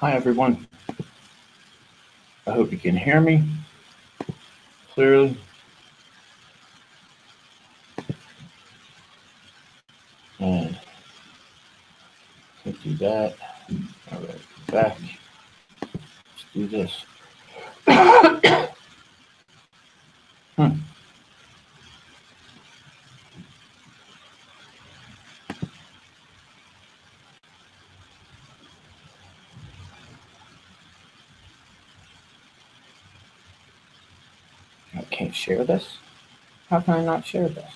Hi, everyone. I hope you can hear me clearly. And do that. All right, back. Let's do this. Share this. How can I not share this?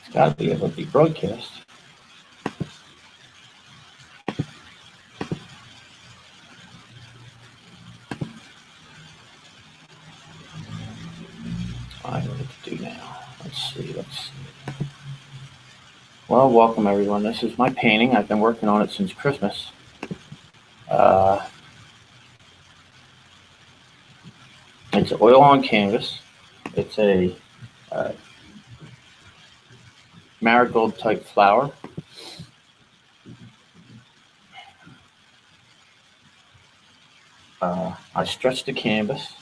It's got to be able to be broadcast. I know what to do now. Let's see. Let's see. Well, welcome everyone. This is my painting. I've been working on it since Christmas. Uh, it's oil on canvas. It's a uh, marigold type flower. Uh, I stretched the canvas.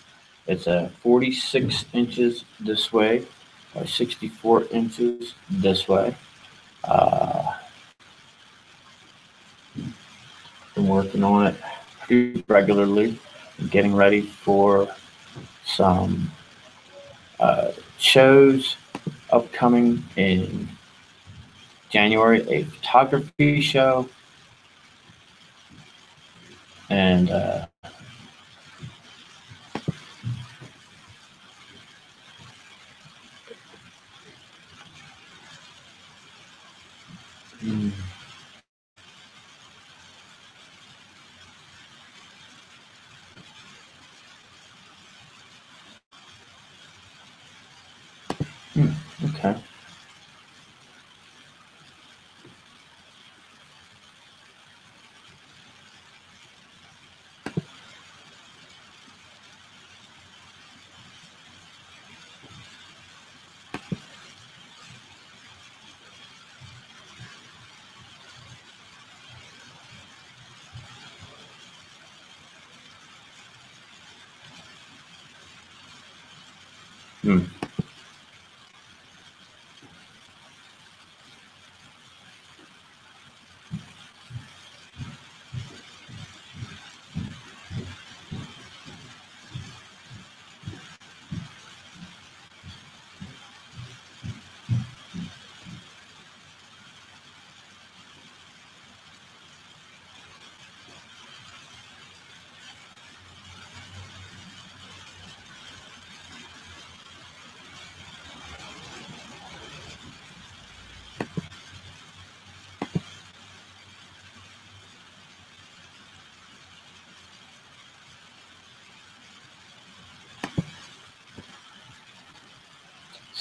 It's a 46 inches this way by 64 inches this way. Uh, been working on it pretty regularly, getting ready for some uh, shows upcoming in January, a photography show, and uh, hmm, hmm, okay. Hmm.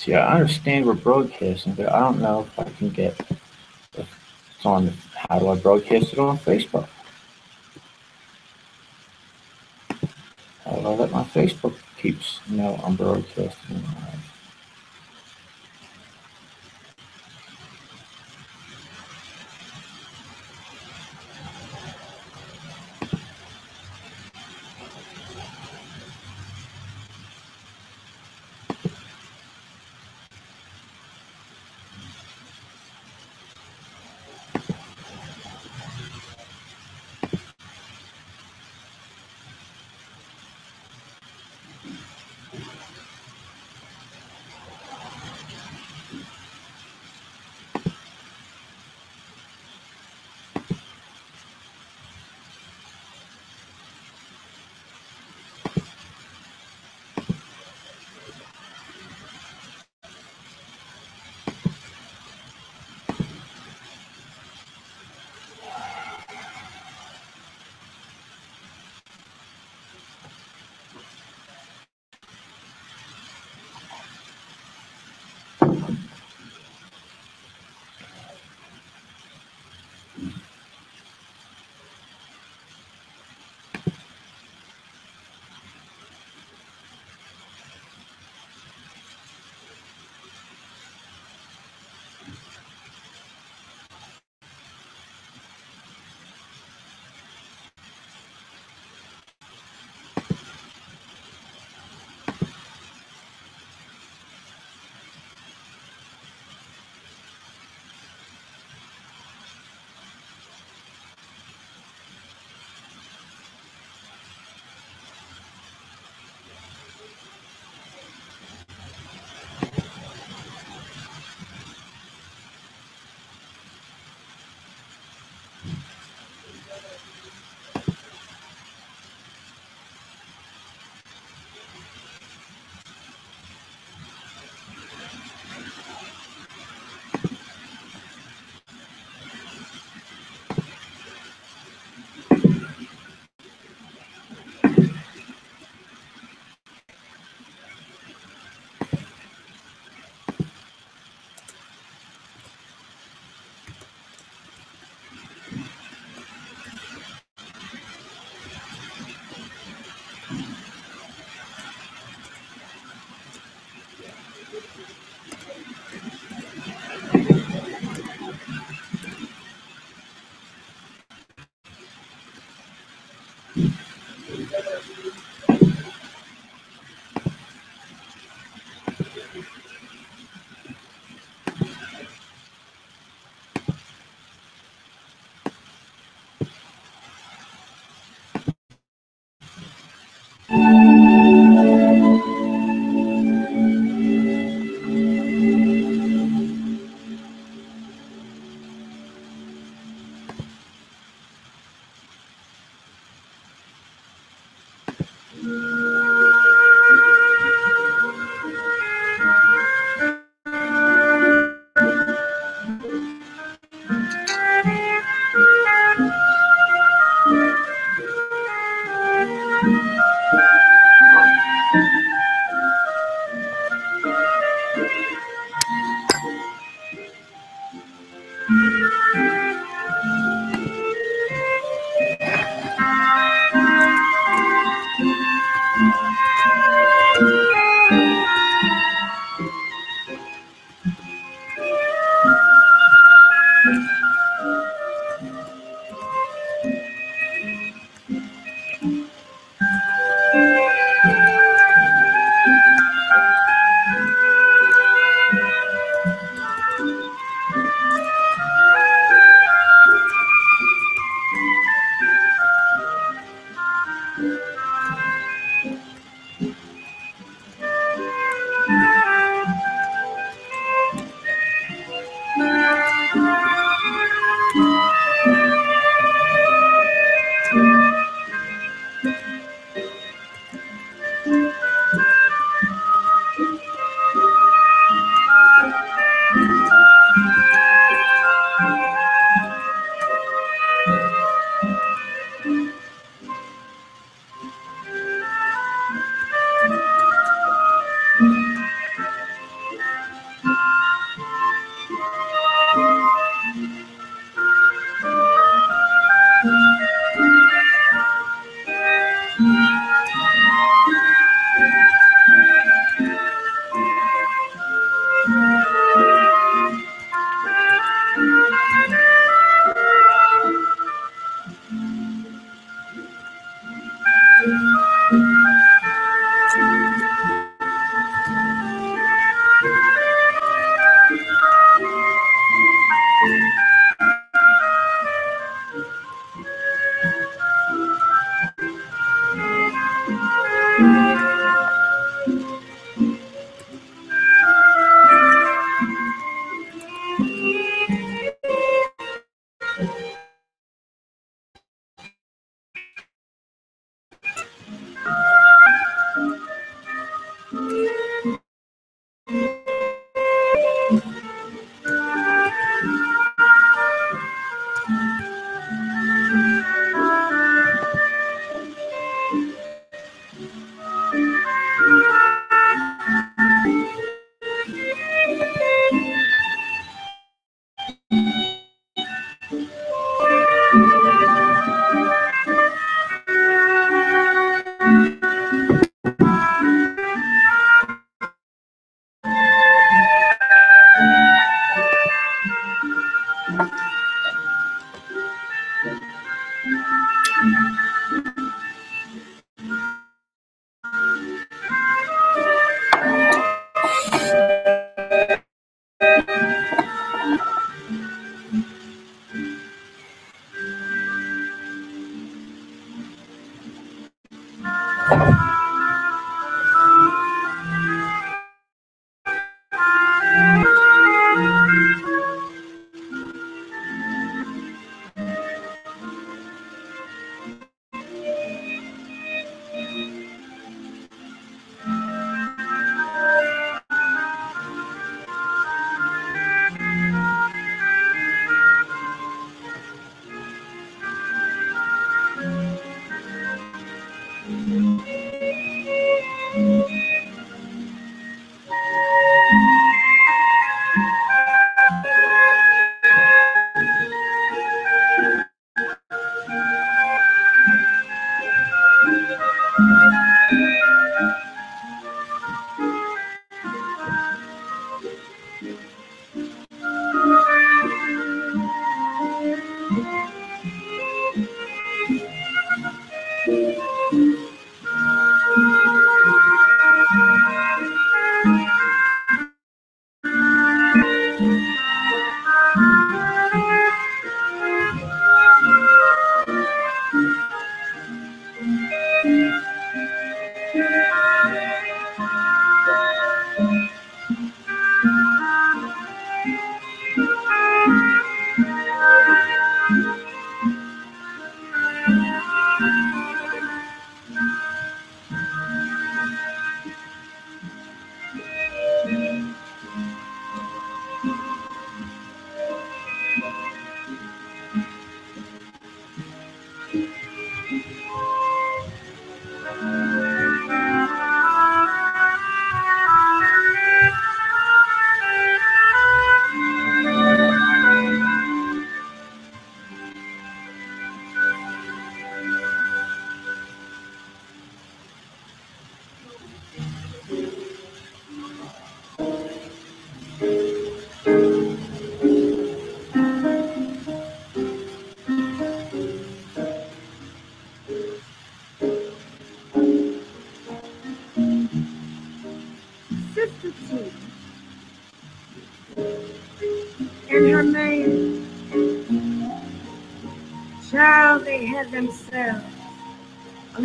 See, I understand we're broadcasting, but I don't know if I can get it's on. How do I broadcast it on Facebook? How do I let my Facebook peeps know I'm broadcasting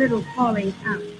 little falling out.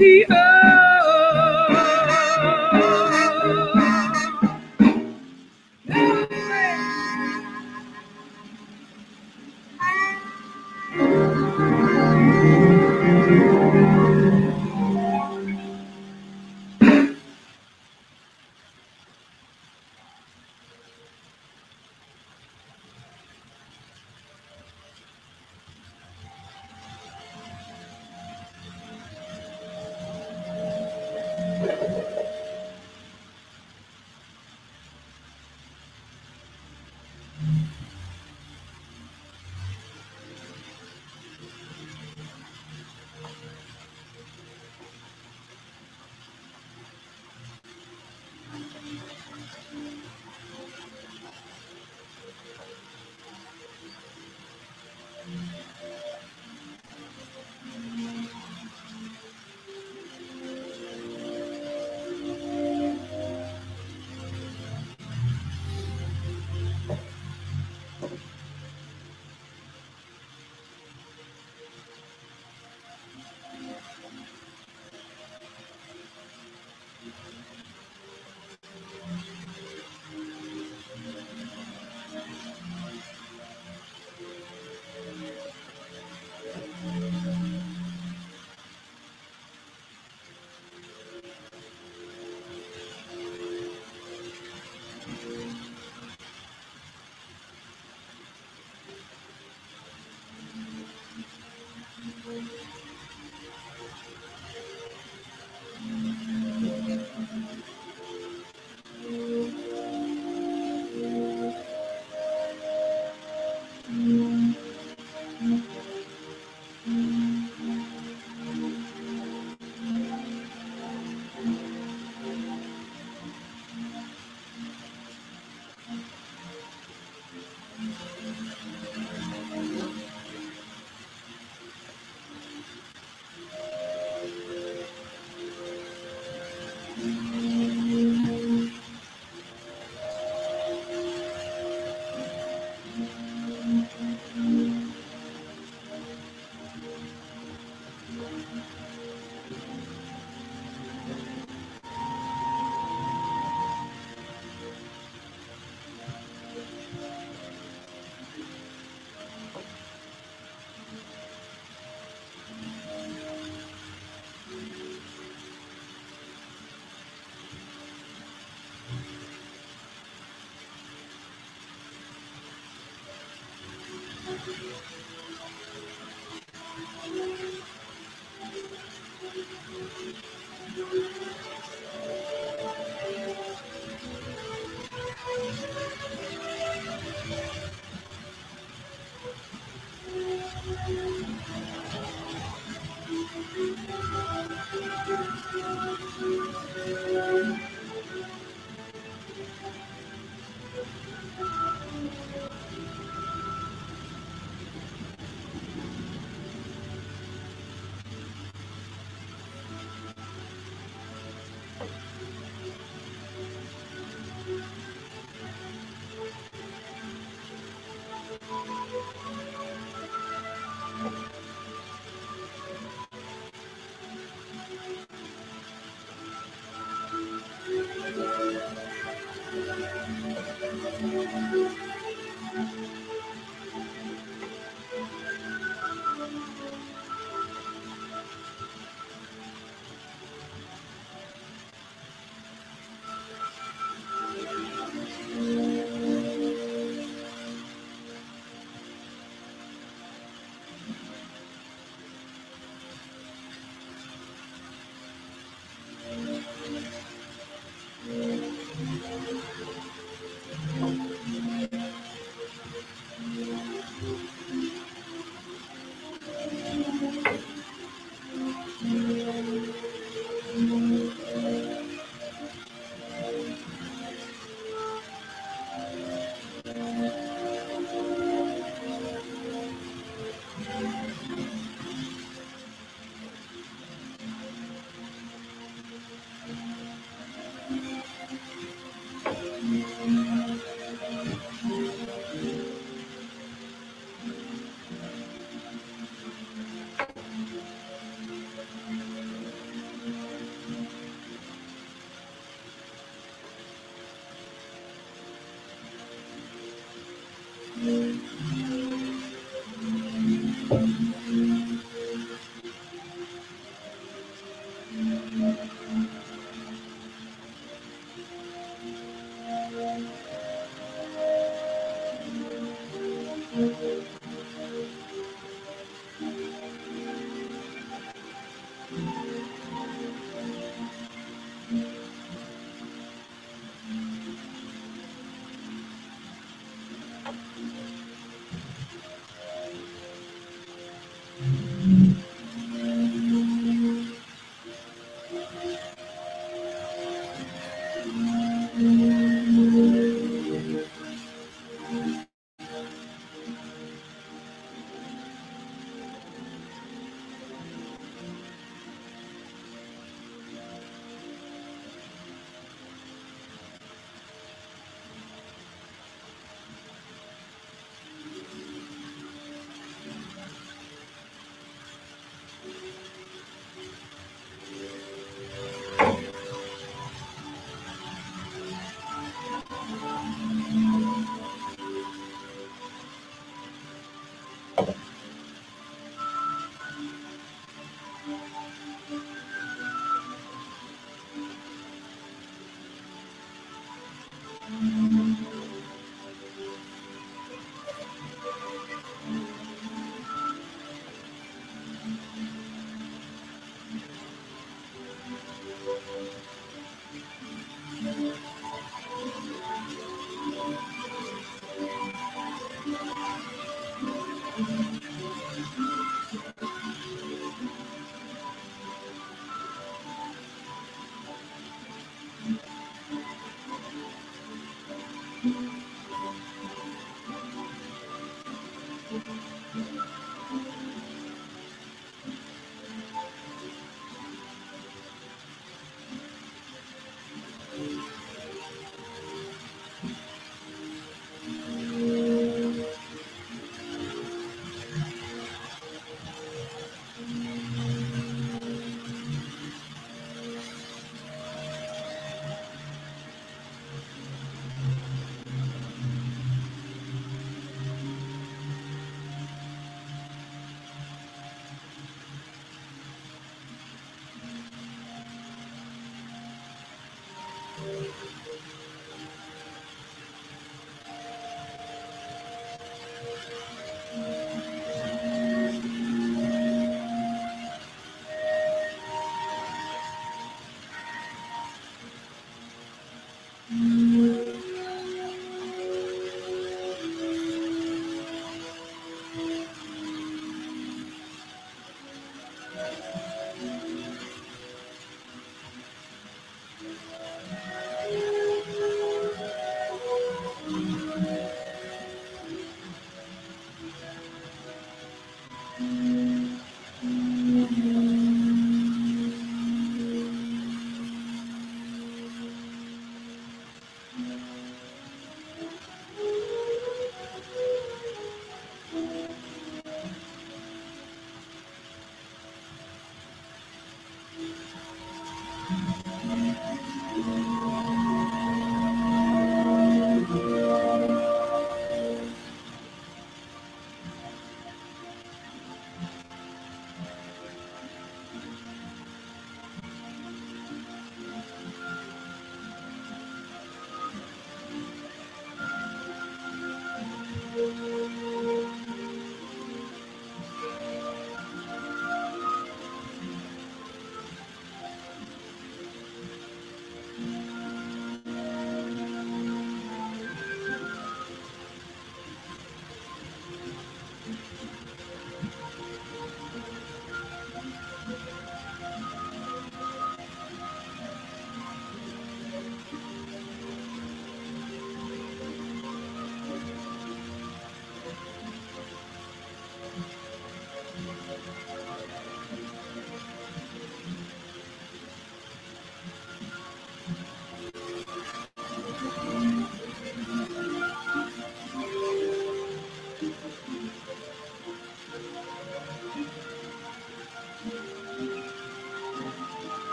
the earth.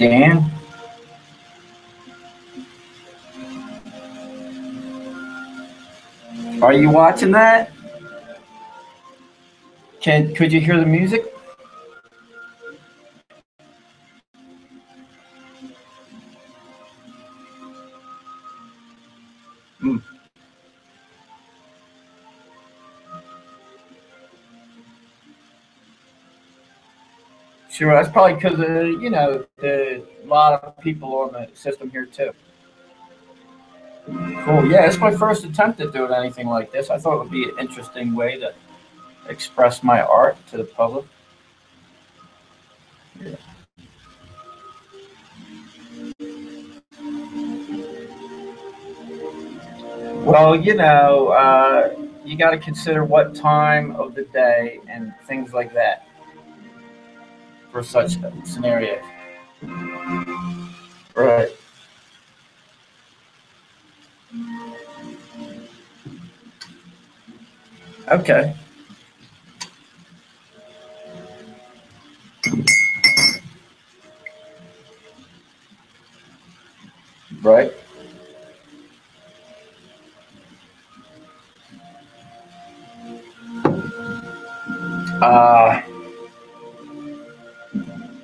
Dan. Are you watching that? Can could you hear the music? Hmm. Sure, that's probably because uh, you know a lot of people on the system here too. Cool. Yeah, it's my first attempt at doing anything like this. I thought it would be an interesting way to express my art to the public. Yeah. Well, you know, uh, you got to consider what time of the day and things like that for such scenarios. Okay. Right. Uh,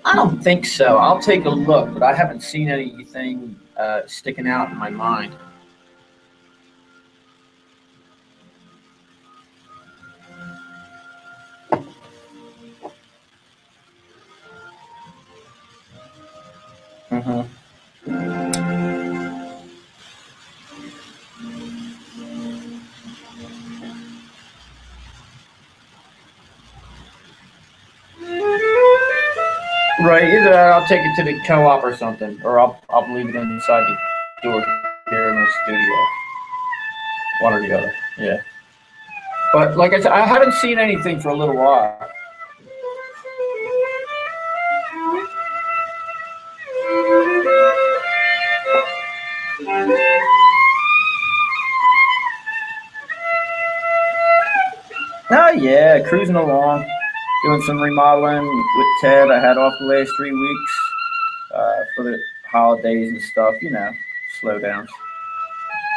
I don't think so. I'll take a look, but I haven't seen anything uh, sticking out in my mind. Right, either that I'll take it to the co-op or something, or I'll I'll leave it inside the door here in the studio. One or the other, yeah. But like I said, I haven't seen anything for a little while. Oh yeah, cruising along, doing some remodeling with Ted. I had off the last three weeks uh, for the holidays and stuff. You know, slow downs,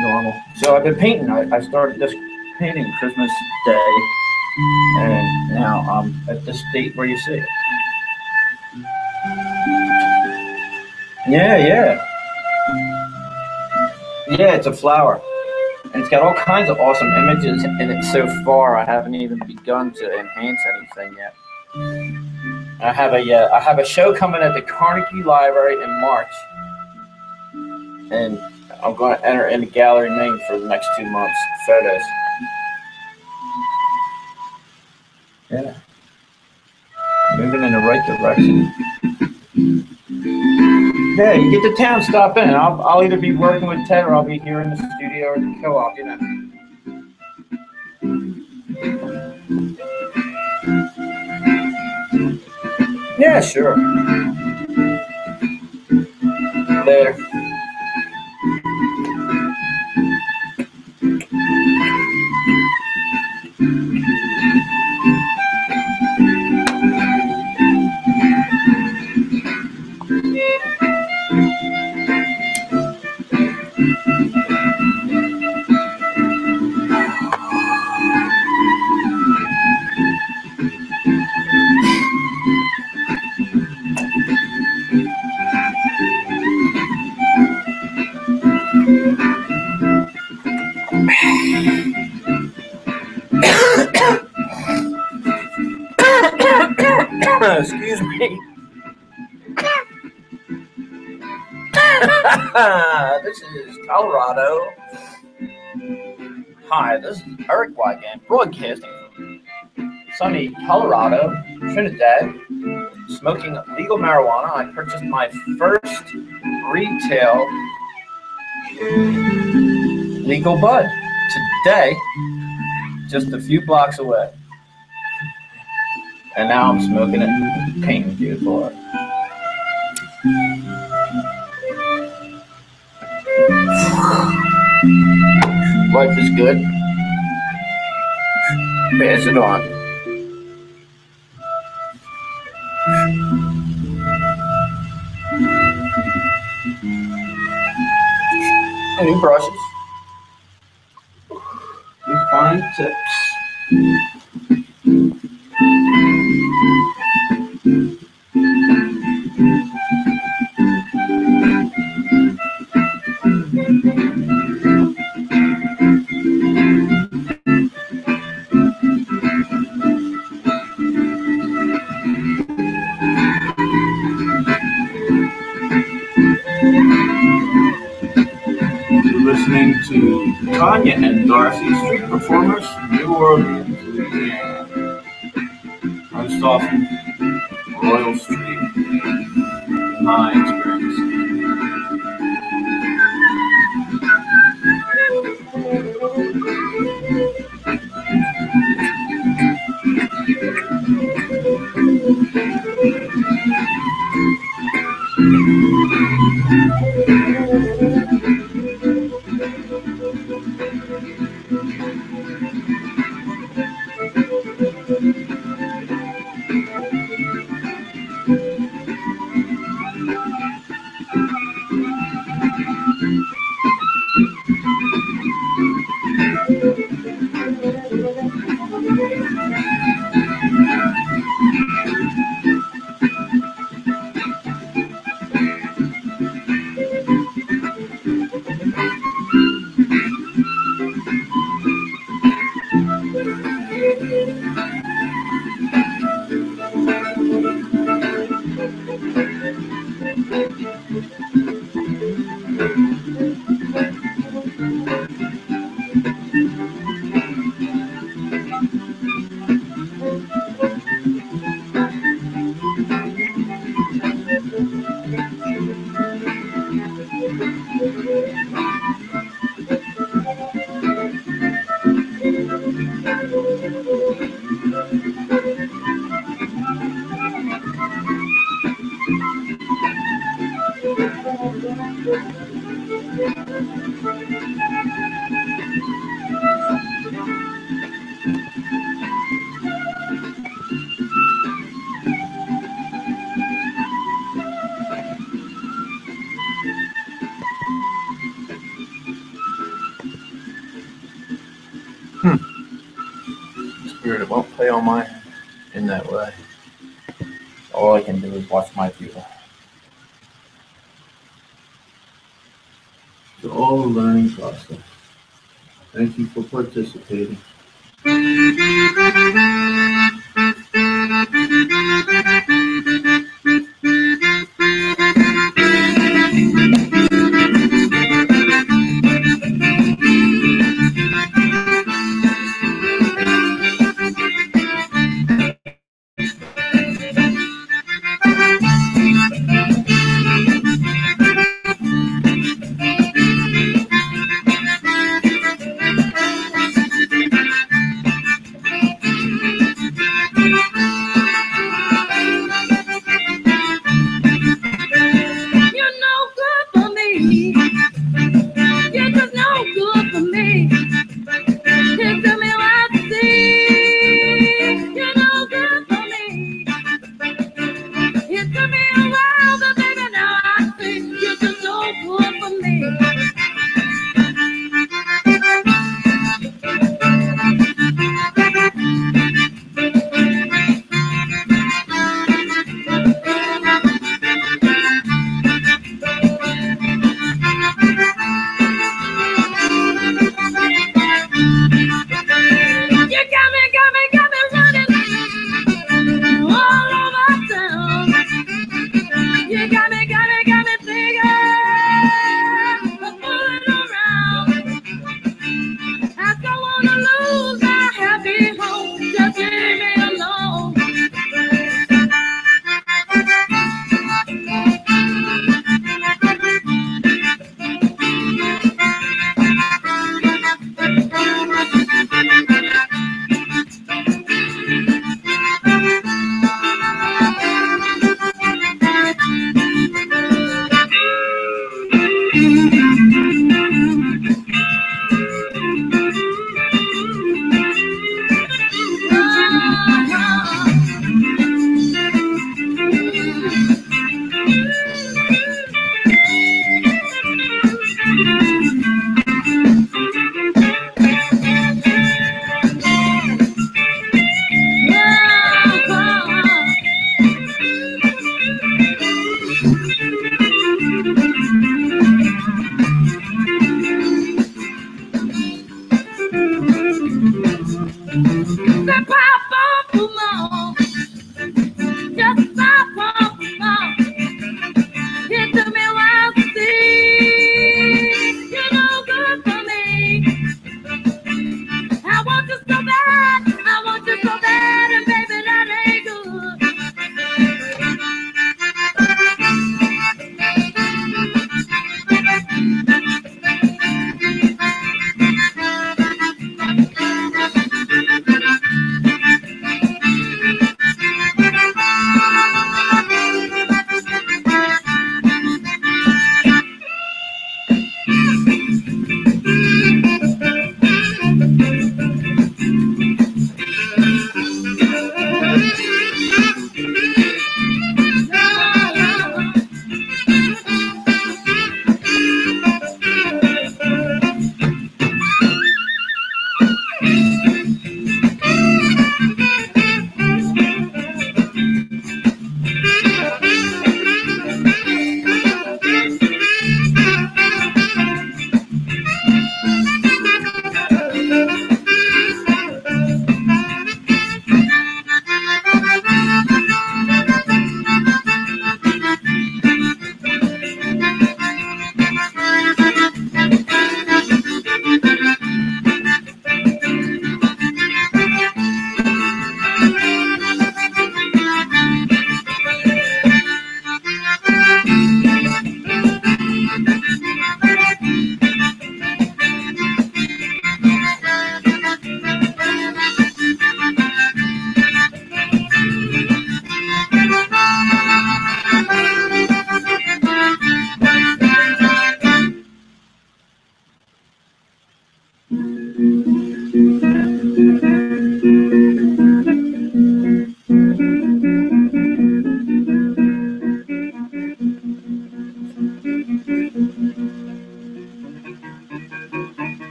normal. So I've been painting. I, I started this painting Christmas Day, and now I'm at this date where you see it. Yeah, yeah, yeah. It's a flower. And it's got all kinds of awesome images in it so far. I haven't even begun to enhance anything yet. I have a uh, I have a show coming at the Carnegie Library in March, and I'm going to enter in the gallery name for the next two months. Photos. Yeah, moving in the right direction. Yeah, you get to town, stop in. I'll, I'll either be working with Ted or I'll be here in the studio or the co-op, you know. Yeah, sure. Later. Is Erik Weigand broadcasting sunny Colorado, Trinidad, smoking legal marijuana. I purchased my first retail legal bud today, just a few blocks away. And now I'm smoking it, painting beautiful. Life is good. Pass it on. New brushes. New fine tips. Listening to Tanya and Darcy, street performers, New Orleans. Host off Royal Street. My experience.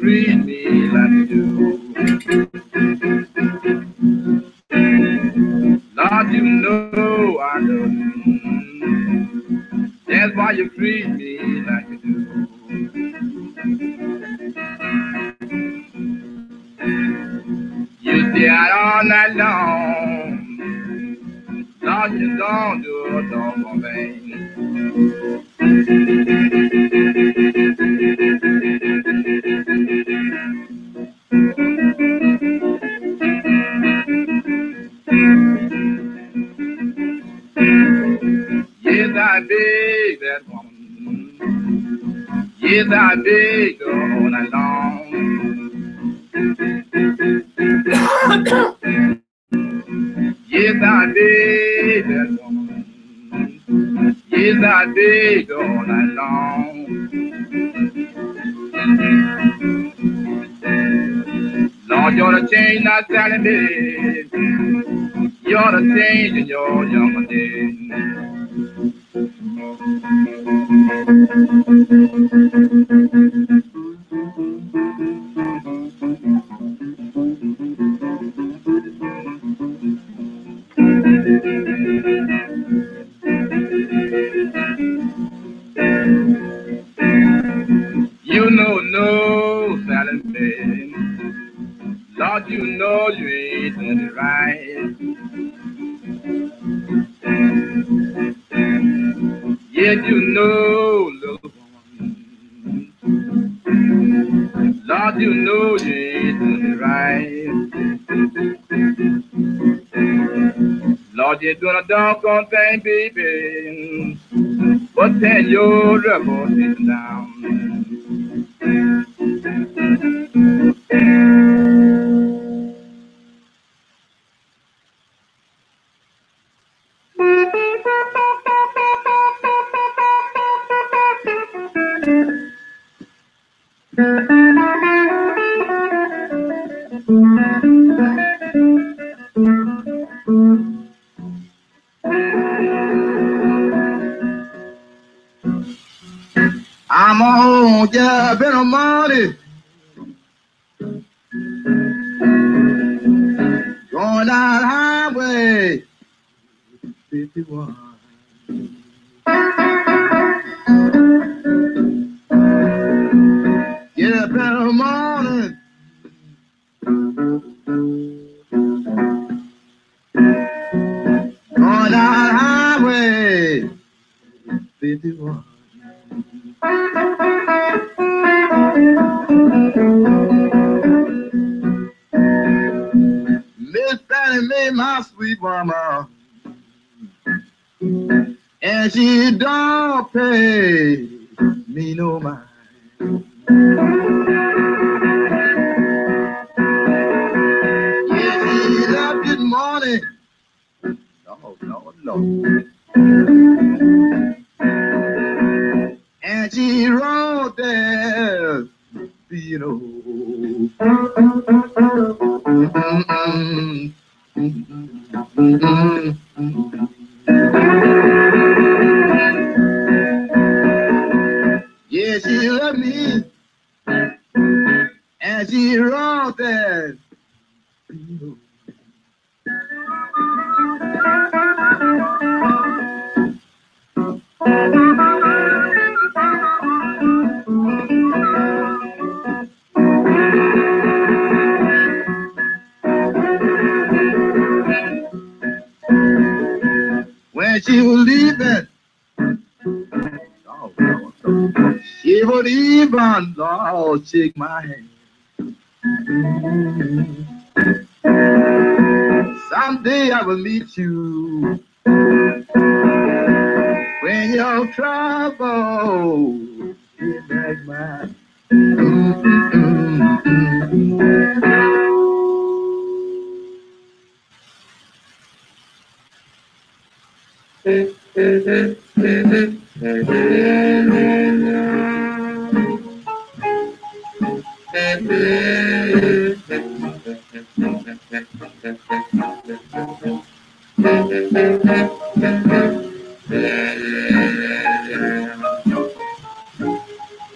Lord, you know I. That's why you treat me your troubles is now. When she was leaving, she would even oh, shake my hand. Someday I will meet you. Oh. Yeah.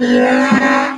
Yeah.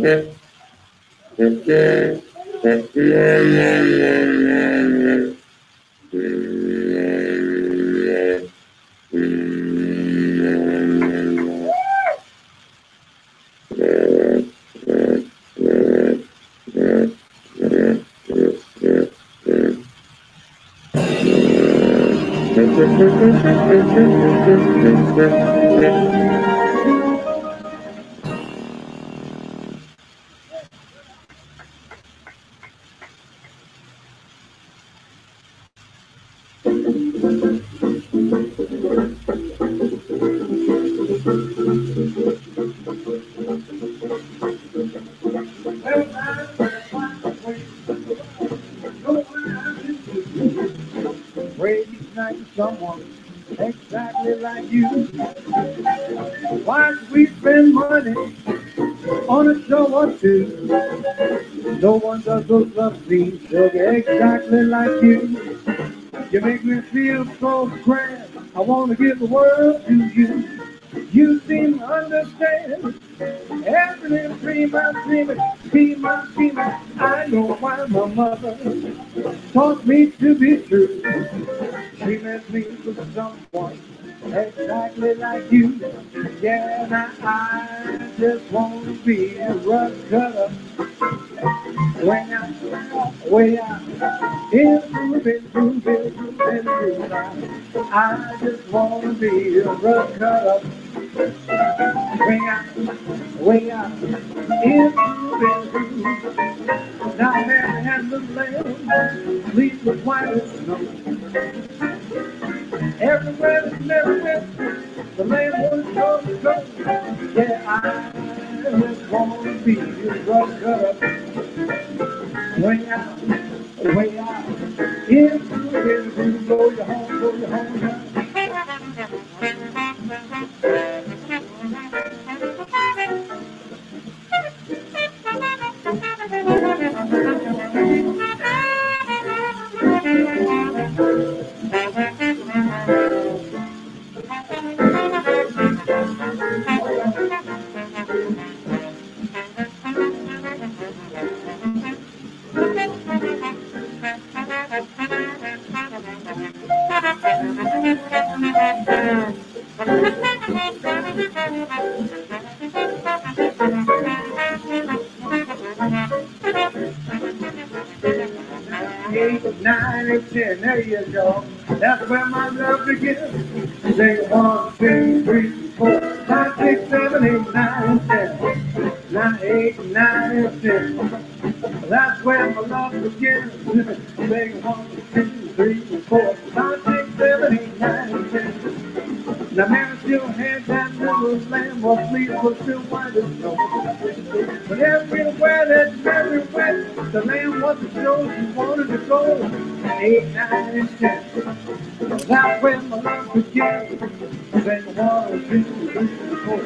Yeah. I just wanna be a rough cutter. Way out, way out in the bedroom. Now man has the land, leaves the white as snow. Everywhere and everywhere, the land was sure to go. Yeah, I just wanna be a rough cutter. Way out the way I is to blow your home, blow your home. eight, nine, and ten. Now when my love begins, then one, two, three, four.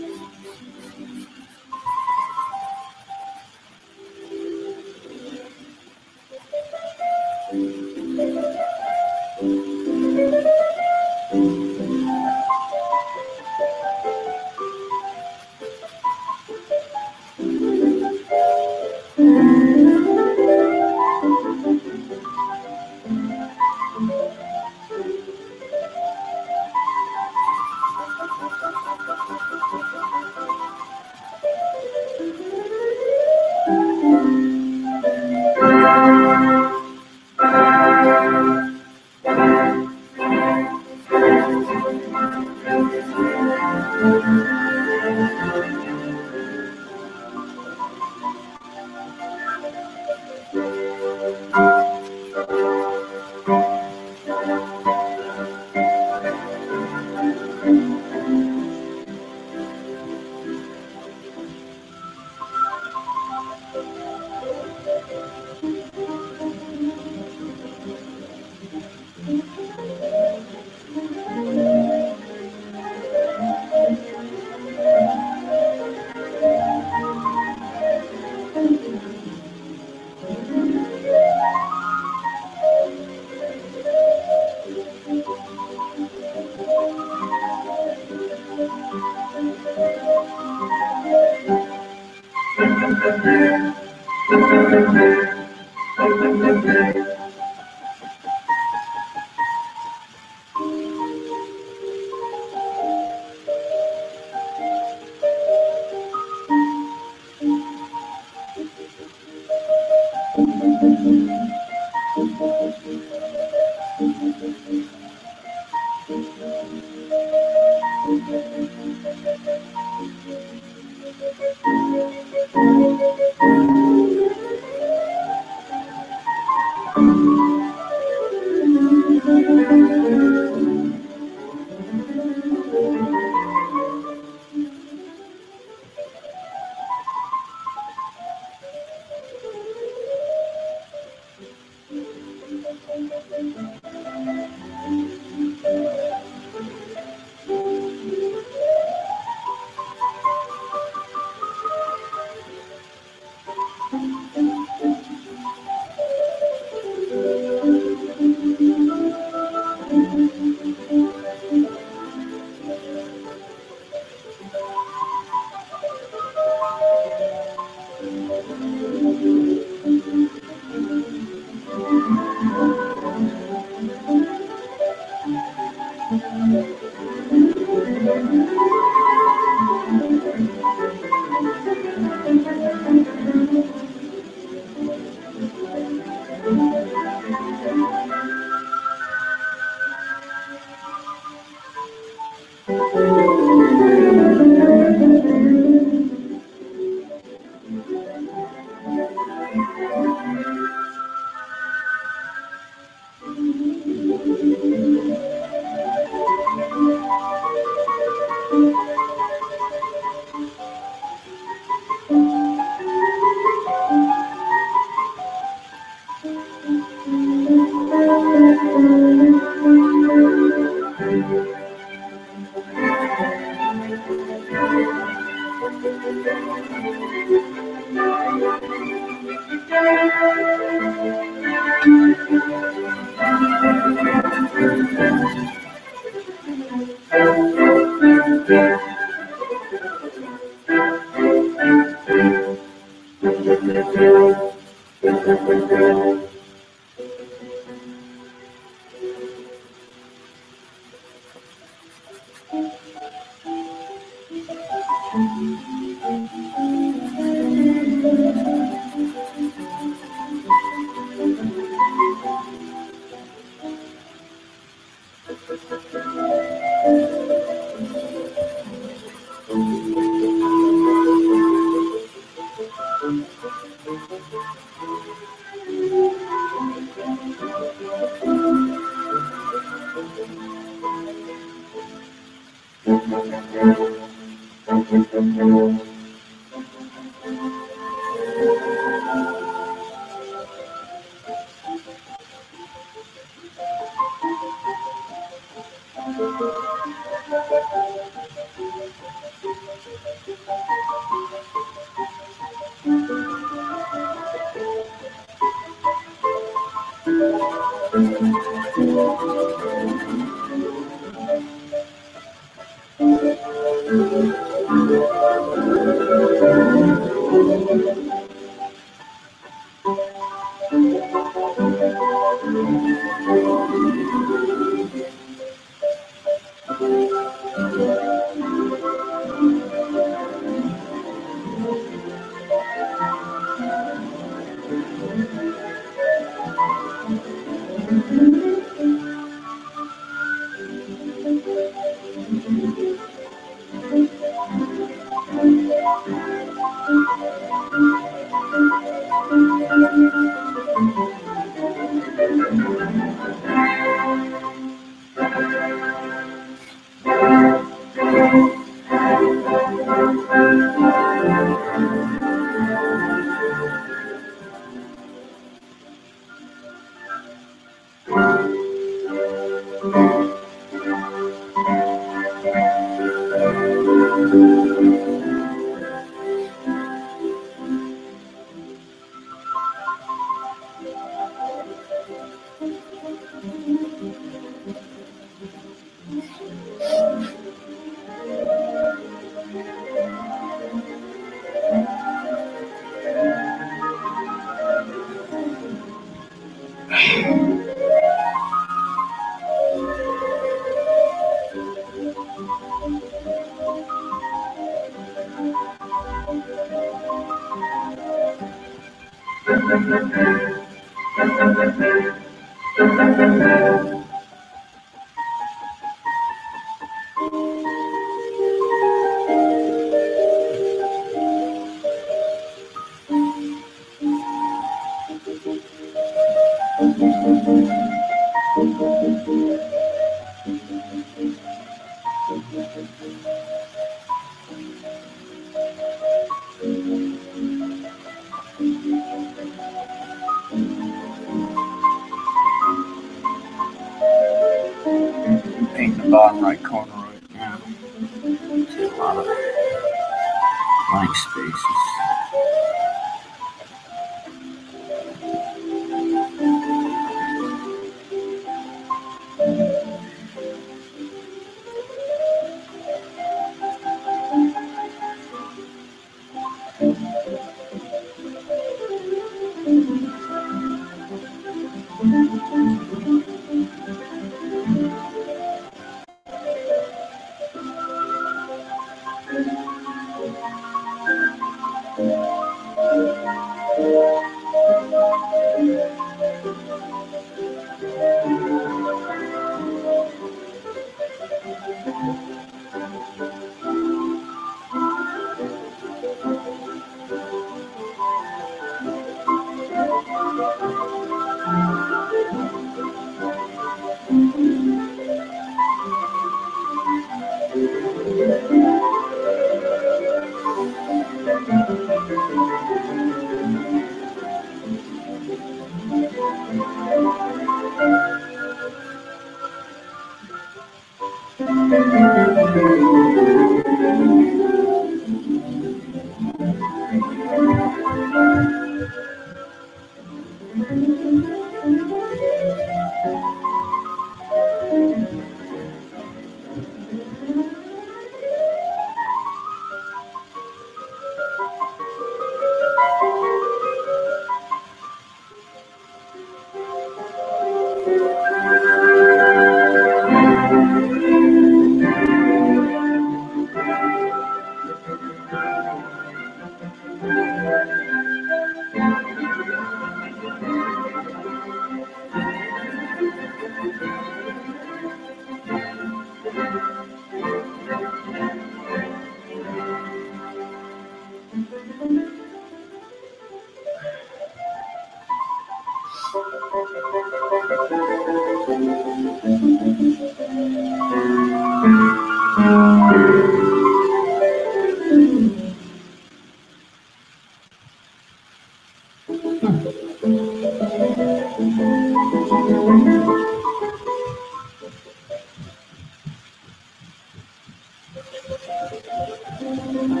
頑張れ頑張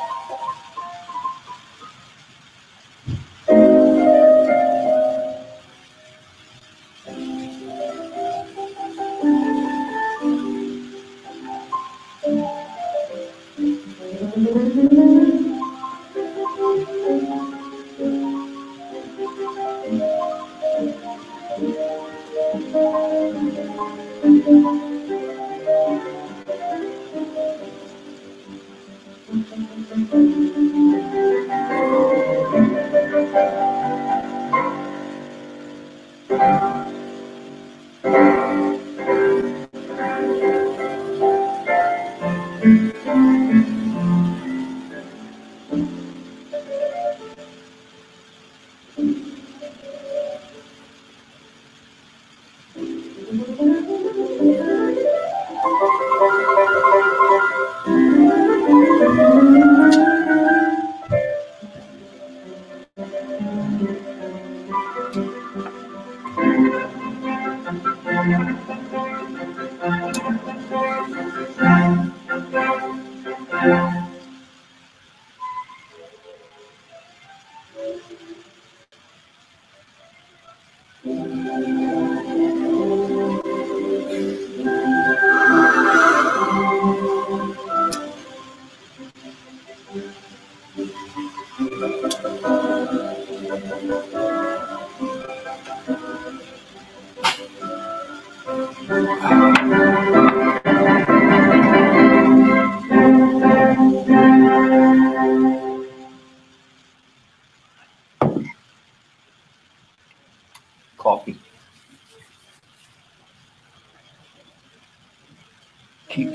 れ!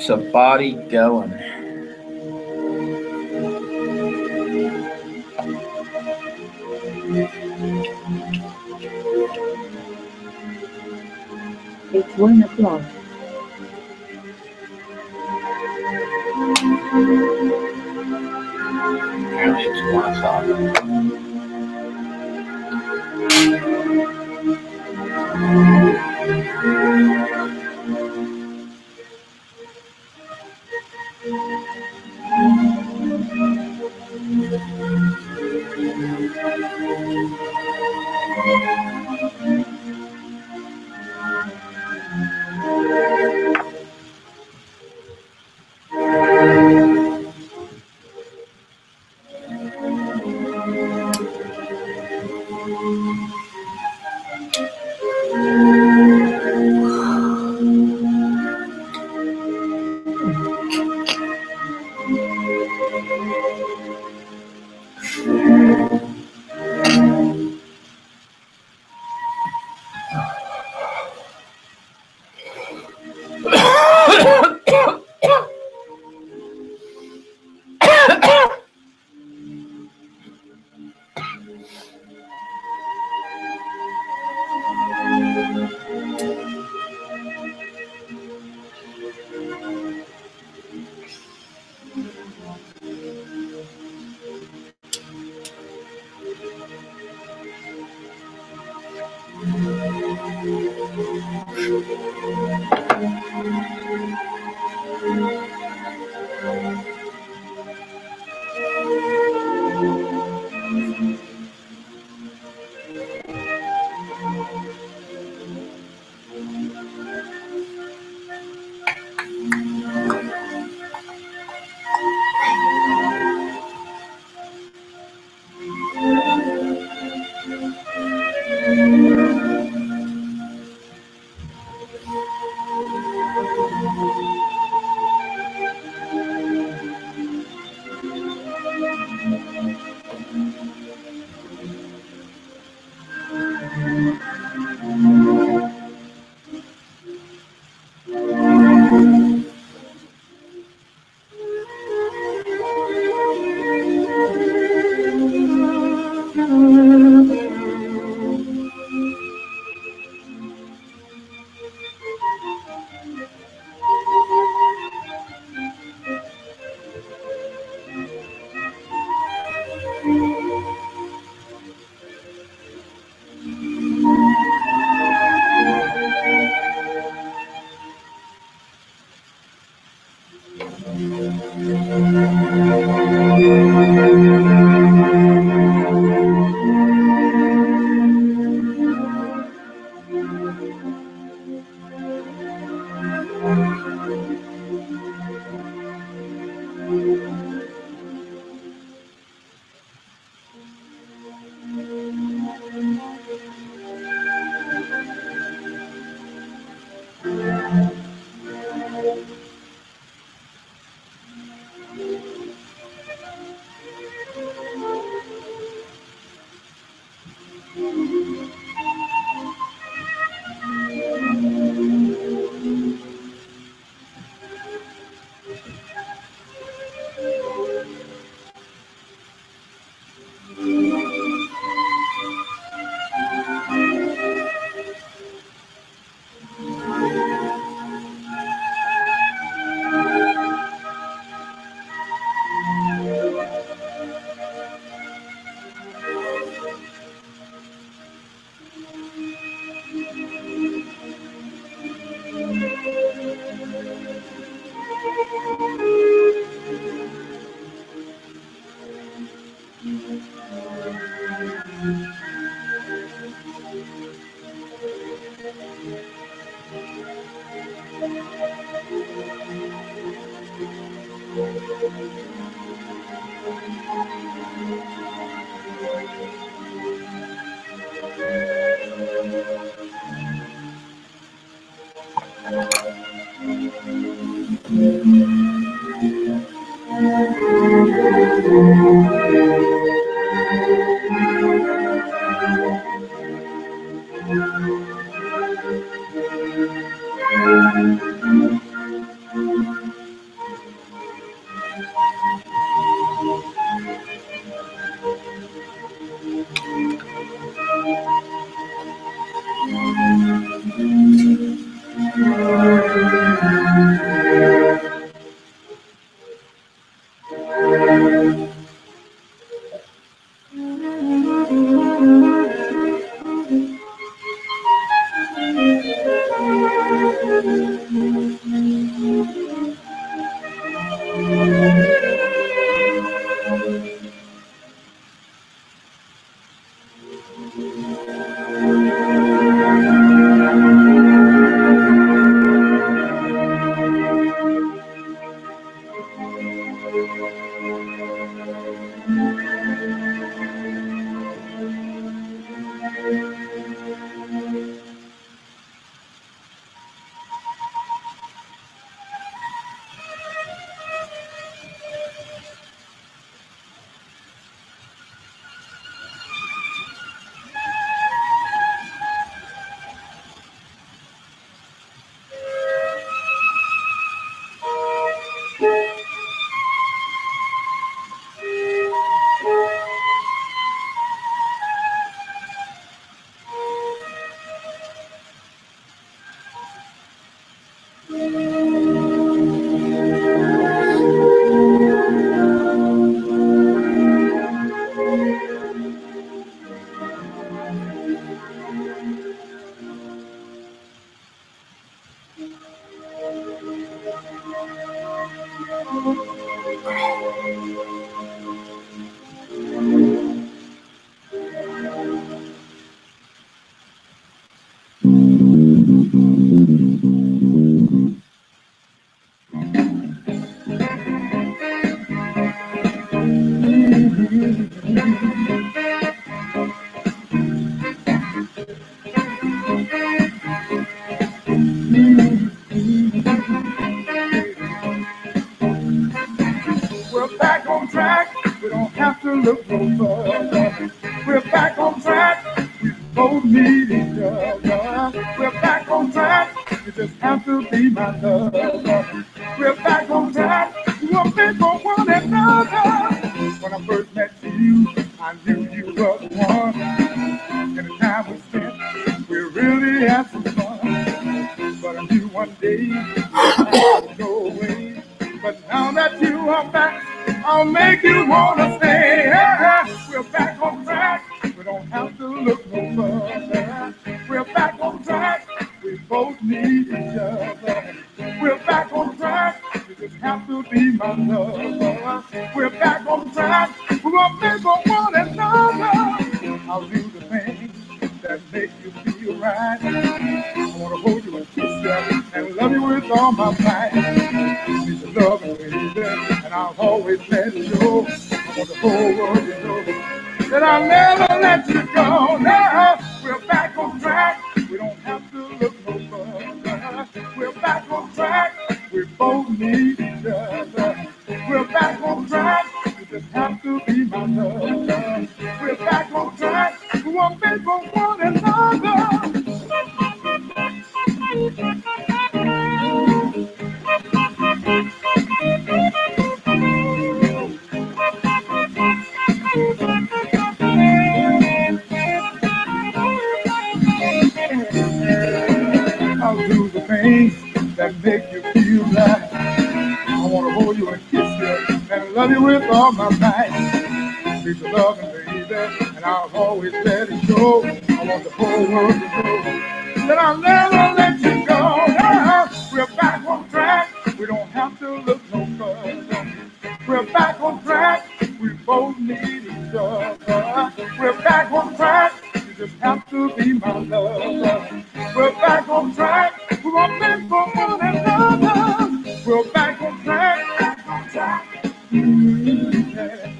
A body going.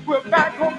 We're back home.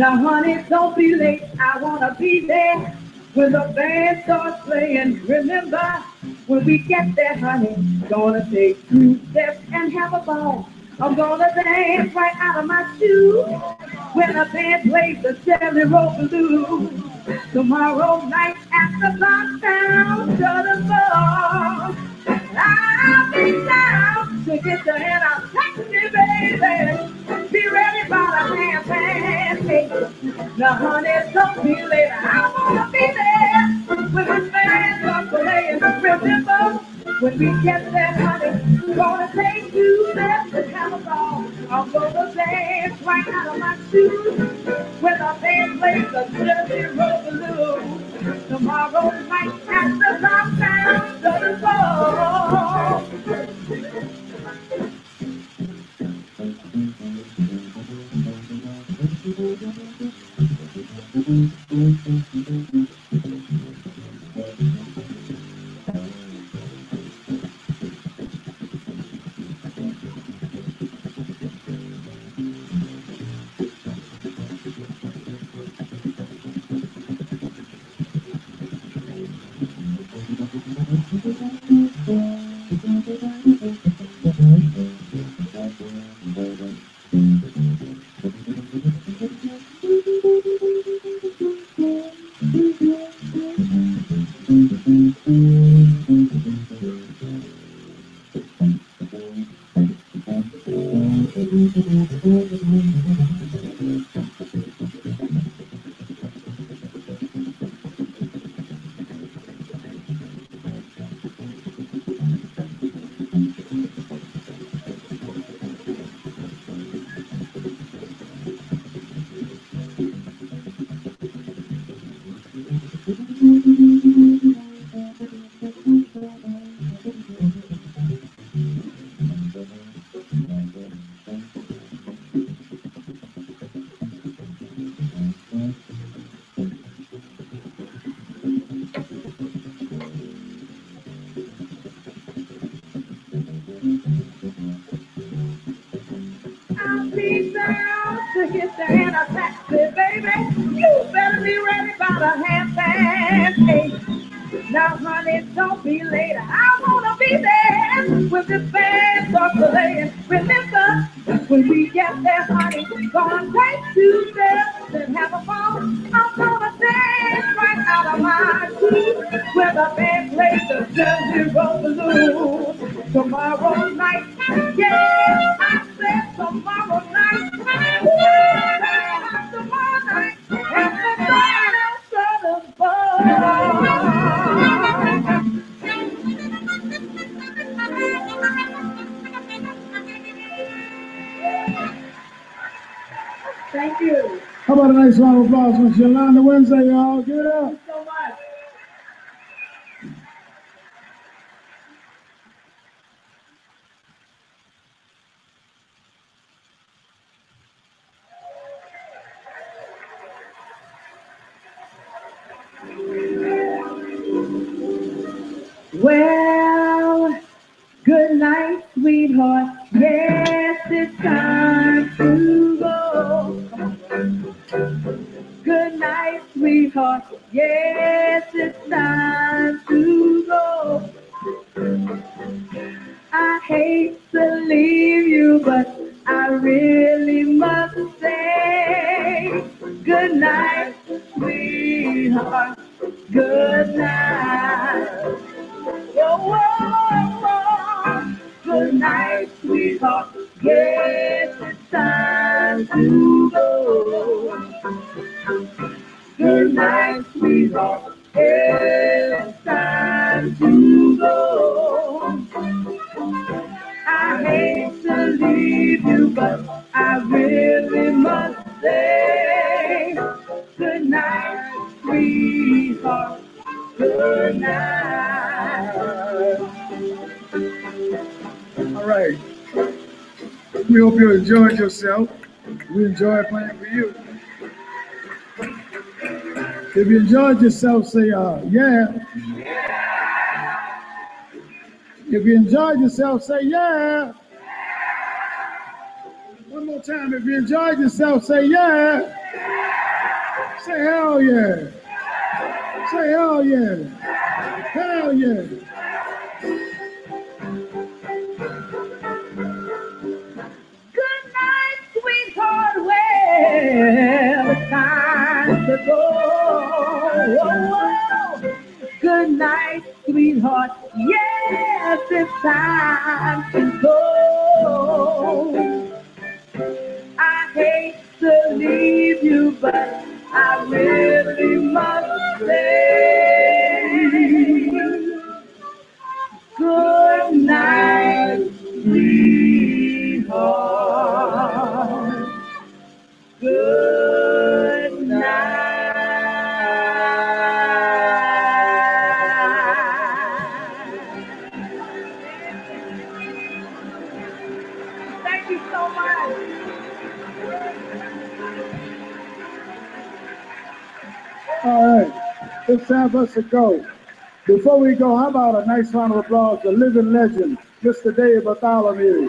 Now, honey, don't be late. I want to be there when the band starts playing. Remember, when we get there, honey, gonna take two steps and have a ball. I'm gonna dance right out of my shoe when the band plays the Jelly Roll Blues. Tomorrow night at the lockdown, shut the ball. I'll be down to get your hand out. Touch me, baby. Now, honey, don't be late. I wanna be there when this band comes playing. Remember when we get there, honey, gonna take you there to Calabar. I'm gonna dance right out of my shoes when a band plays a dirty road Tomorrow night at the lockdown, the ball. mm-hmm. Now, honey, don't be late. I'll enjoyed yourself, say, uh, yeah. yeah. If you enjoyed yourself, say, yeah. yeah. One more time. If you enjoyed yourself, say, yeah. yeah. Say, hell yeah. All right, it's time for us to go. Before we go, how about a nice round of applause to living legend, Mr. Dave Bartholomew.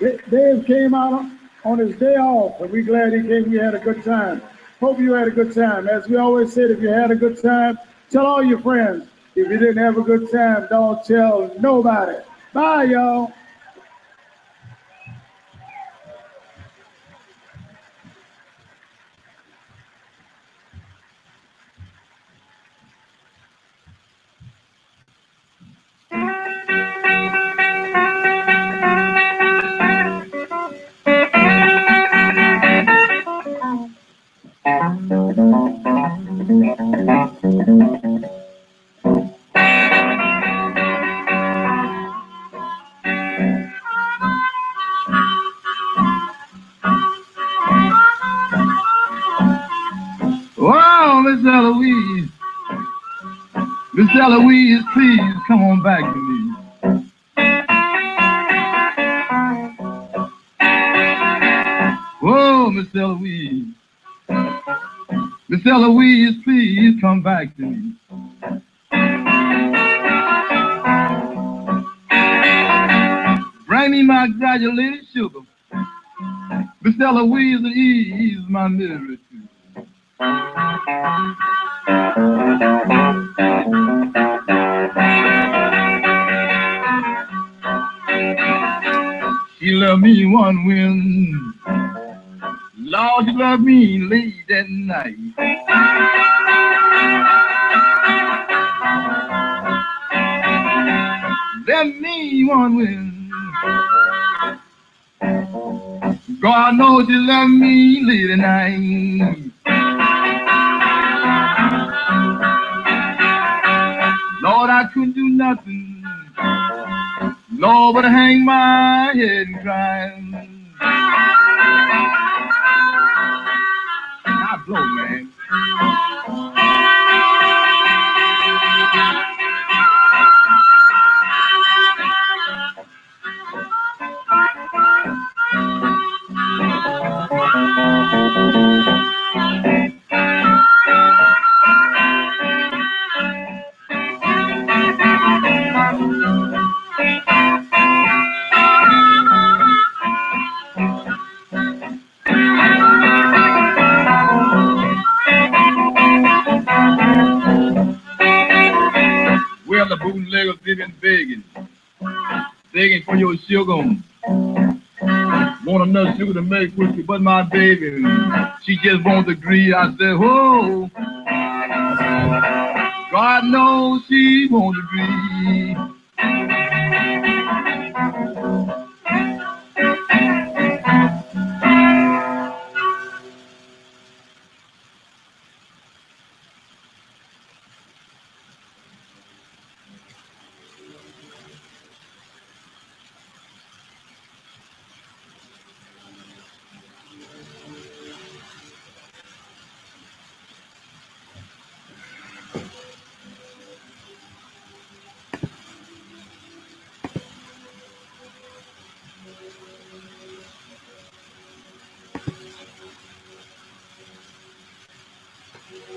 Da- Dave came out on his day off, and we're glad he came. We had a good time. Hope you had a good time. As we always said, if you had a good time, tell all your friends. If you didn't have a good time, don't tell nobody. Bye, y'all. Come back to me. Bring me my granulated sugar. Miss Eloise, ease my misery too. She loved me one when, Lord, you love me late at night. Left me one when, God knows she loved me late at night. Lord, I couldn't do nothing. Lord, but hang my head and cry. I blow, man. Been begging, begging for your sugar. Want enough sugar to make whiskey, but my baby, she just won't agree. I said, whoa. God knows she won't agree.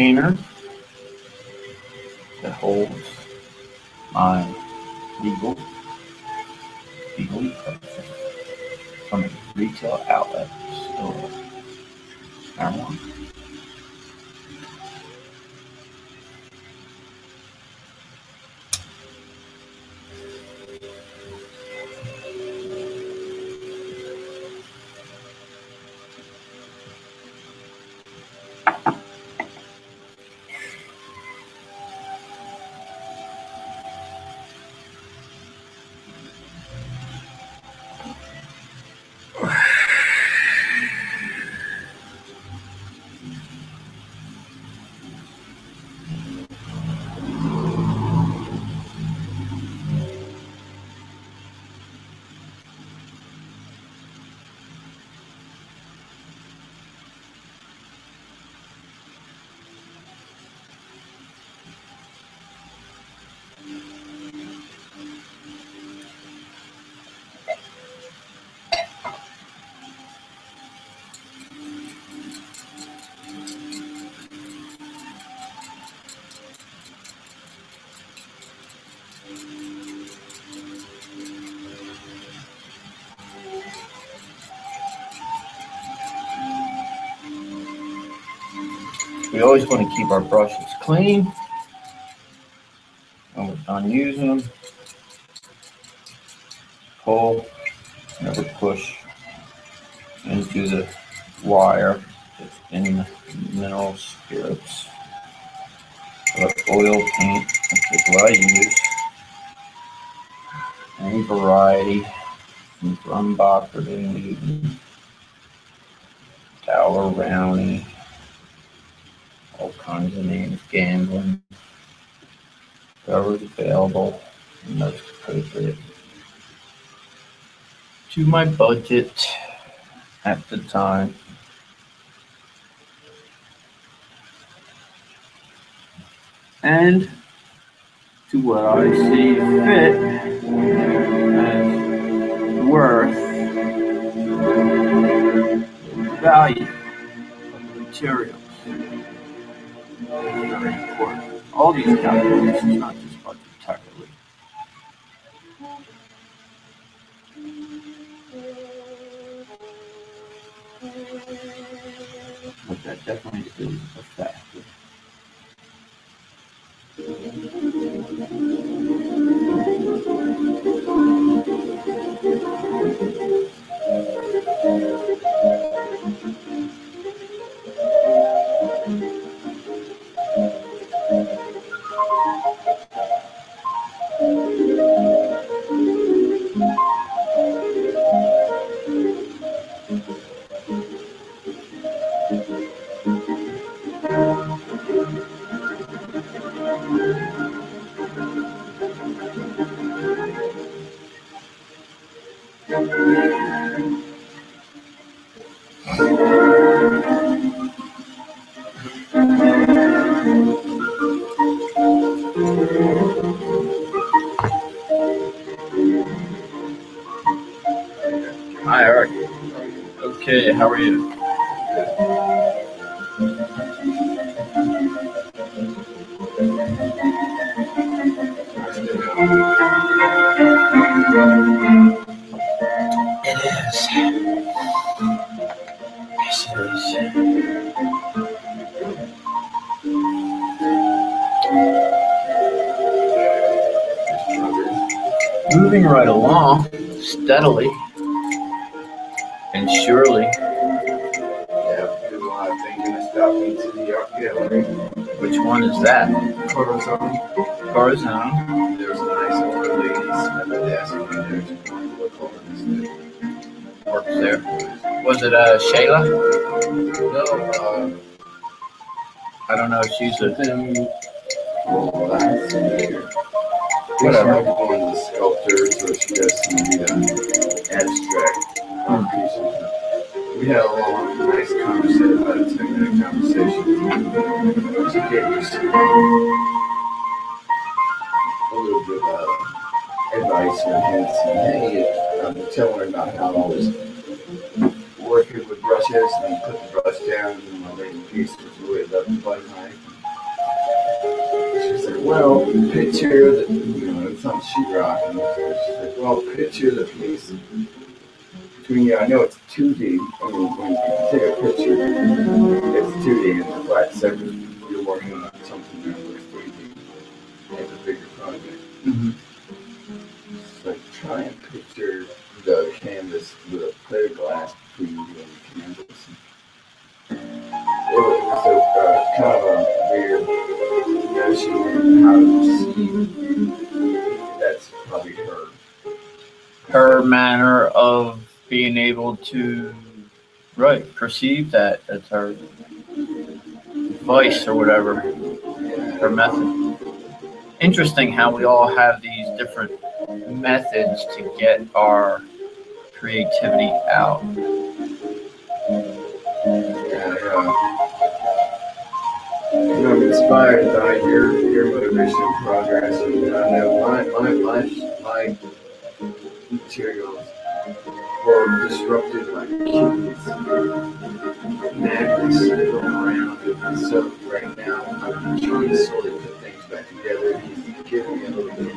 container We always want to keep our brushes clean. When we're done using them, pull, to my budget at the time. And to what I see fit as worth value of materials very important. All these calculations, how are you? Uh, Shayla? No, uh, I don't know if she's a. them, last. Whatever. Whatever. One of the sculptors, or she does some uh, abstract art pieces. We had a long, nice conversation, about a ten minute conversation. She gave me a little bit of advice and hints. And hey, I'm telling her about how I was working with brushes and put the brush down and my main piece was really left by knife. She said, well, picture the, you know, it's on sheetrock. And she said, well, picture the piece between yeah, I know it's two D. I mean, when you take a picture, it's two D and it's flat surface. You're working on something that looks three D. It's a bigger project. Mhm. So try and picture the canvas with a clear glass and the. It was so uh, kind of a weird notion of how to see. That's probably her. Her manner of being able to, right, perceive that. That's her vice or whatever, her method. Interesting how we all have these different methods to get our creativity out. Yeah, yeah. You know, I'm inspired by your your motivation and progress, and uh, I know my my my my materials were disrupted by kids. Madness going around. So right now, I'm trying to sort of put things back together. He's giving me a little bit.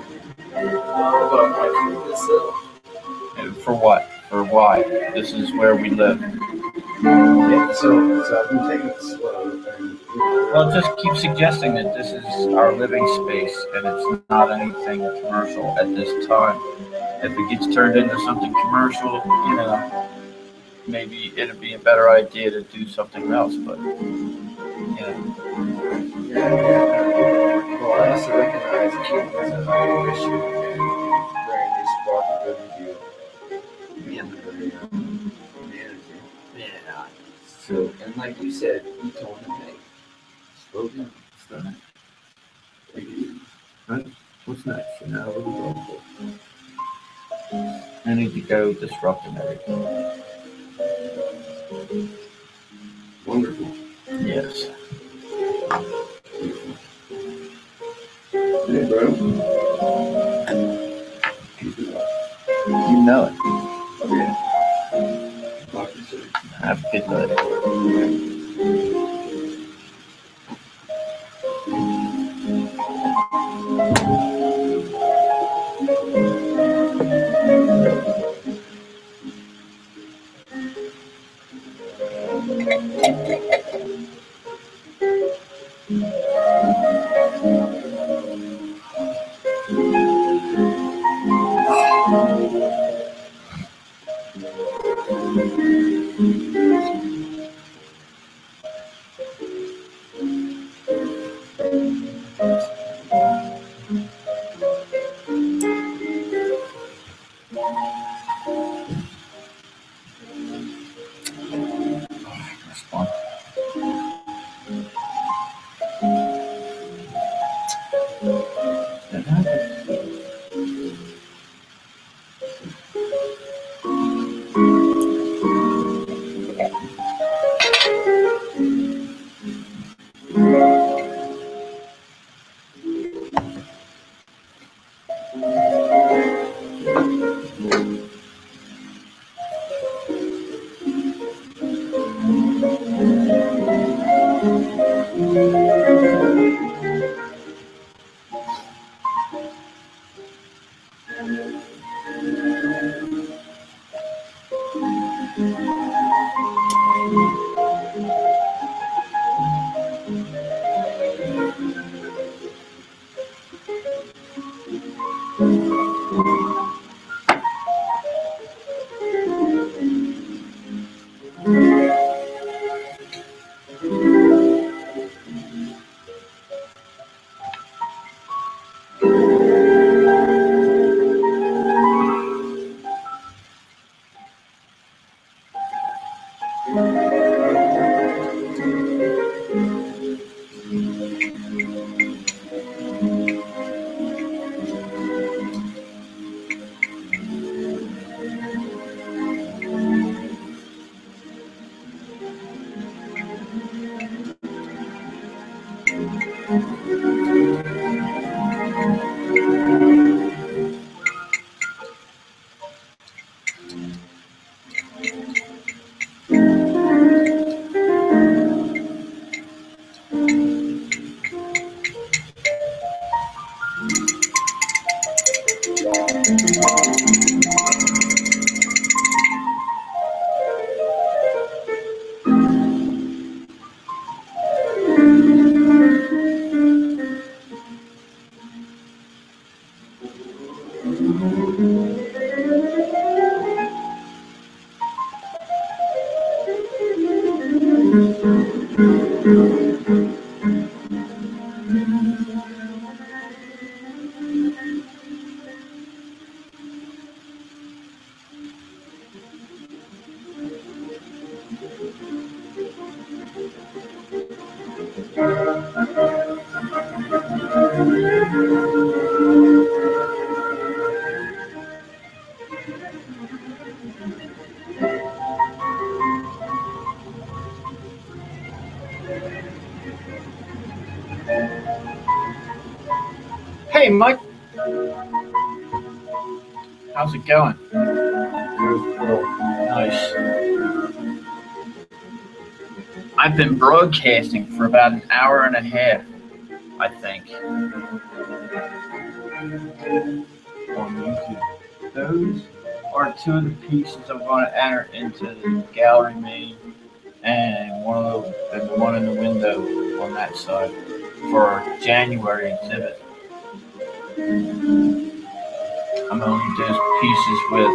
All about my myself. And For what? For why? This is where we live. Yeah, so so I've been taking it slow, and Well, just keep suggesting that this is our living space and it's not anything commercial at this time. If it gets turned into something commercial, you know, maybe it'd be a better idea to do something else, but, you know, Yeah, yeah. Well, I also recognize a issue So, and like you said, you told him, hey, slow down. Right? What's next? You know, what are we going for? I need to go disrupting everything. Wonderful. Yes. Hey, bro. You know it. Good night. Hey, Mike. How's it going? Nice. I've been broadcasting for about an hour and a half, I think. On YouTube. Those are two of the pieces I'm going to enter into the gallery main and one of the, and the one in the window on that side for our January exhibit. I'm going to do pieces with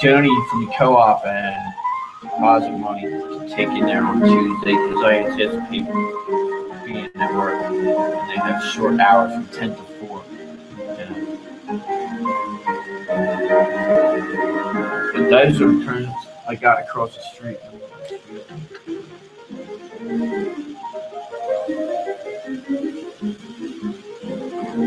Joni from the co-op and deposit money to take in there on Tuesday because I anticipate being at work and they have short hours from 10 to 4. you know. But those are prints I got across the street. I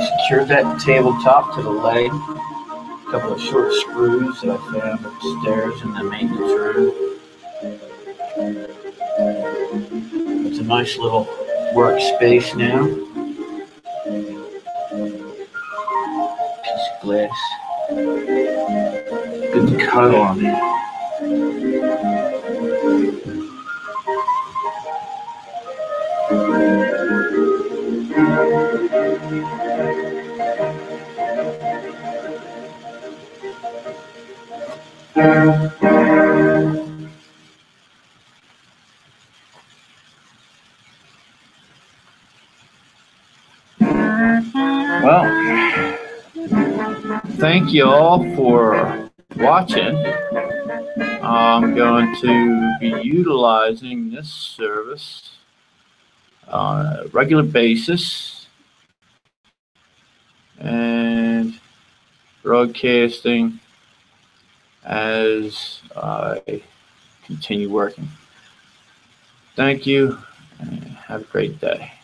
secured that tabletop to the leg. A couple of short screws that I found upstairs in the maintenance room. It's a nice little workspace now. Piece of glass. Good cuddle on. Well, thank you all for watching. I'm going to be utilizing this service on a regular basis and broadcasting as I continue working. Thank you and have a great day.